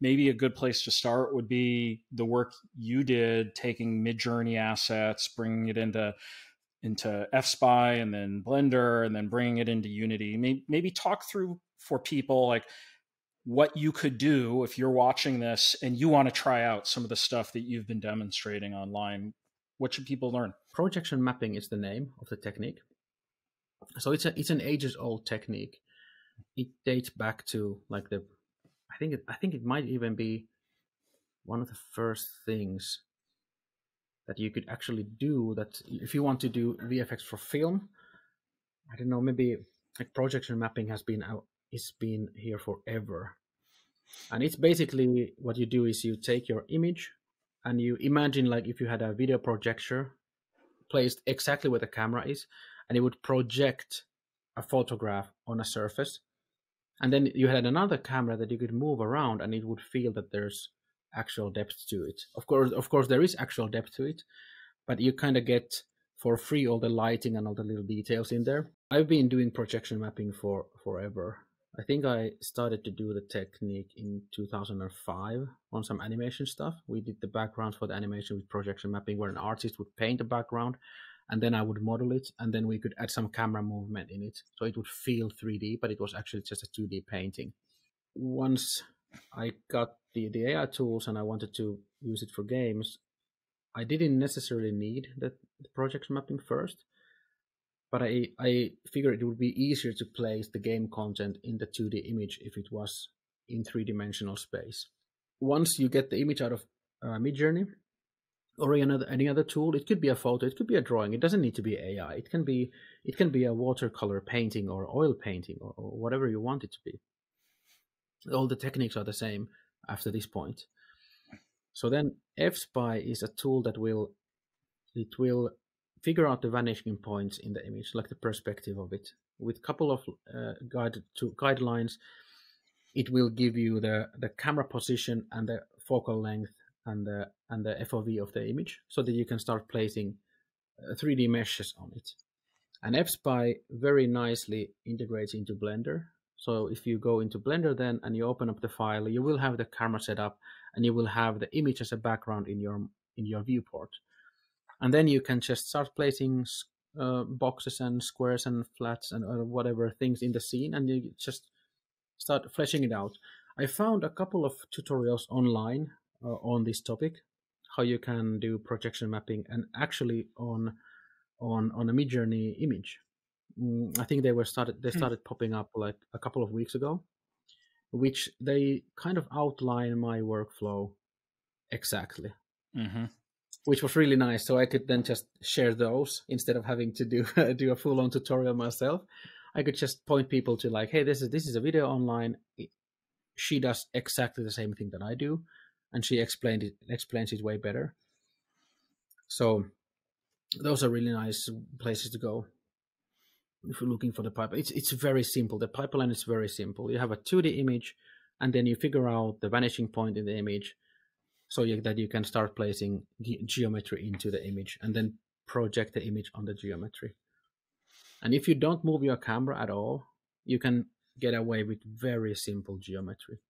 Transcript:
maybe a good place to start would be the work you did taking Midjourney assets, bringing it into into FSpy and then Blender and then bringing it into Unity. Maybe, maybe talk through for people like what you could do if you're watching this and you want to try out some of the stuff that you've been demonstrating online. What should people learn? Projection mapping is the name of the technique. So it's a it's an ages old technique. It dates back to like the I think it, I think it might even be one of the first things that you could actually do that if you want to do VFX for film. I don't know, maybe like projection mapping has been out it's been here forever. And it's basically what you do is you take your image and you imagine like if you had a video projector placed exactly where the camera is and it would project a photograph on a surface and then you had another camera that you could move around and it would feel that there's actual depth to it. Of course of course there is actual depth to it but you kind of get for free all the lighting and all the little details in there. I've been doing projection mapping for forever. I think i started to do the technique in 2005 on some animation stuff. We did the background for the animation with projection mapping where an artist would paint a background and then I would model it, and then we could add some camera movement in it, so it would feel 3D, but it was actually just a 2D painting. Once I got the, the AI tools and I wanted to use it for games, I didn't necessarily need the, the projection mapping first, but I, I figured it would be easier to place the game content in the 2D image if it was in three dimensional space. Once you get the image out of uh, Midjourney, or any other, any other tool. It could be a photo, it could be a drawing. It doesn't need to be AI. It can be it can be a watercolor painting or oil painting or, or whatever you want it to be. All the techniques are the same after this point. So then FSpy is a tool that will it will figure out the vanishing points in the image, like the perspective of it. With a couple of uh, guide to guidelines, it will give you the the camera position and the focal length and the and the FOV of the image so that you can start placing 3D uh, meshes on it. And FSpy very nicely integrates into Blender. So if you go into Blender then and you open up the file, you will have the camera set up and you will have the image as a background in your in your viewport. And then you can just start placing uh, boxes and squares and flats and uh, whatever things in the scene and you just start fleshing it out. I found a couple of tutorials online on this topic, how you can do projection mapping, and actually on on on a Midjourney image. Mm, I think they were started they hmm. started popping up like a couple of weeks ago, which they kind of outline my workflow exactly. Mm-hmm. Which was really nice, so I could then just share those instead of having to do do a full on tutorial myself. I could just point people to like, hey, this is this is a video online. She does exactly the same thing that I do and she explained it explains it way better. So those are really nice places to go if you're looking for the pipeline. It's it's very simple. The pipeline is very simple. You have a 2D image, and then you figure out the vanishing point in the image, so you, that you can start placing geometry into the image, and then project the image on the geometry. And if you don't move your camera at all, you can get away with very simple geometry